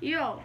右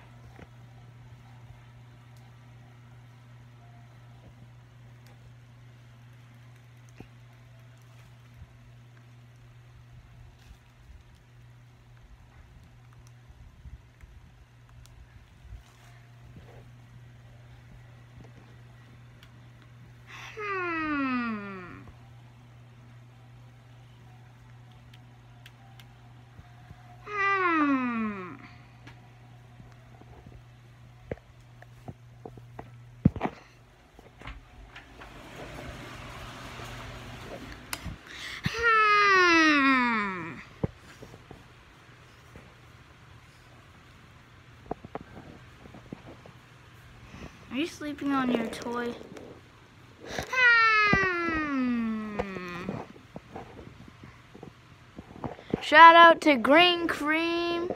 Are you sleeping on your toy? Hmm. Shout out to Green Cream.